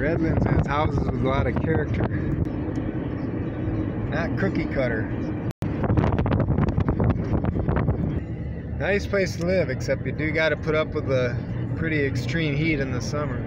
Redlands has houses with a lot of character. Not cookie cutter. Nice place to live, except you do got to put up with the pretty extreme heat in the summer.